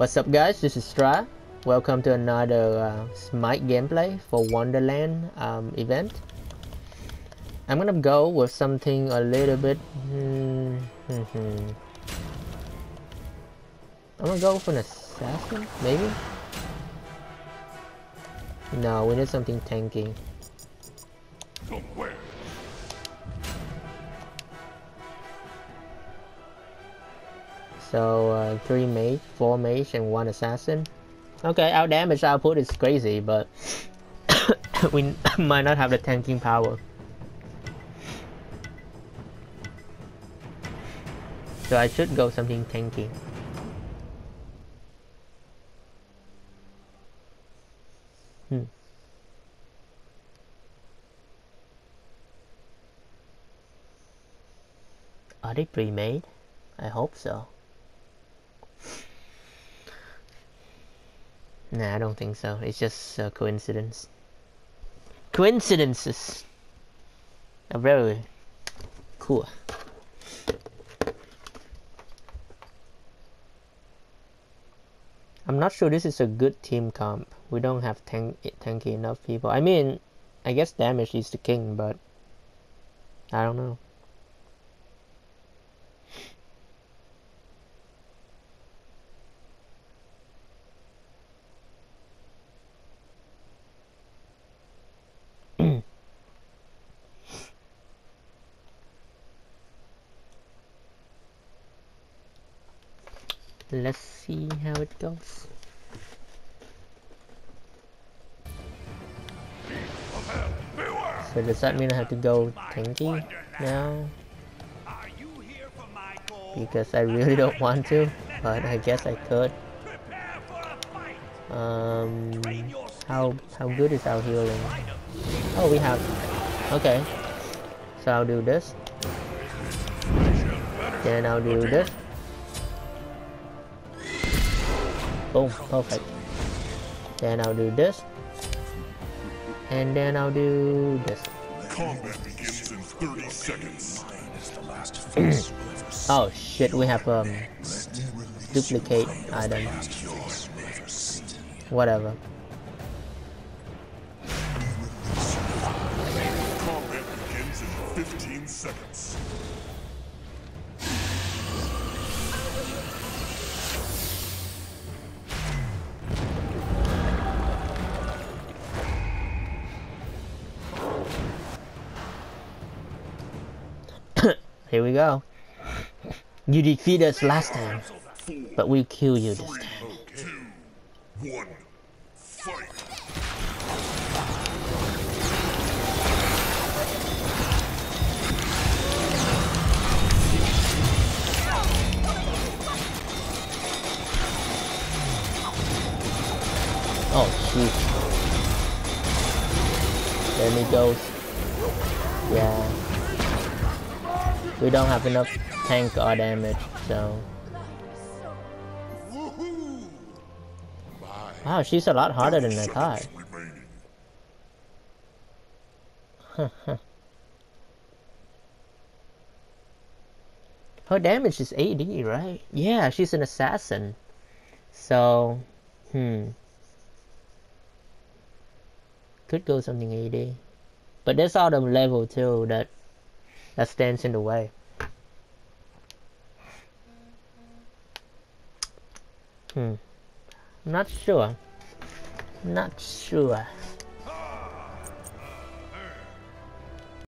What's up guys, this is Stra. Welcome to another uh, Smite gameplay for Wonderland um, event. I'm gonna go with something a little bit... Hmm, hmm, hmm. I'm gonna go for an assassin, maybe? No, we need something tanky. So, uh, 3 mage, 4 mage, and 1 assassin. Okay, our damage output is crazy, but we might not have the tanking power. So I should go something tanky. Hmm. Are they pre-made? I hope so. Nah, I don't think so. It's just a coincidence. Coincidences are very cool. I'm not sure this is a good team comp. We don't have tank tanky enough people. I mean, I guess damage is the king, but I don't know. Let's see how it goes. So does that mean I have to go tanky now? Because I really don't want to, but I guess I could. Um, how how good is our healing? Oh, we have. Okay, so I'll do this. Then I'll do this. Boom, perfect. Then I'll do this. And then I'll do this. Combat begins in 30 seconds. oh shit, we have um duplicate item. Whatever. Combat begins in 15 seconds. Here we go. You defeated us last time, but we kill you this time. Oh shoot. There he goes. Yeah. We don't have enough tank or damage, so... Wow, she's a lot harder than I thought. Her damage is 80, right? Yeah, she's an assassin. So, hmm. Could go something 80. But there's all the level too that that stands in the way. Hmm. Not sure. Not sure.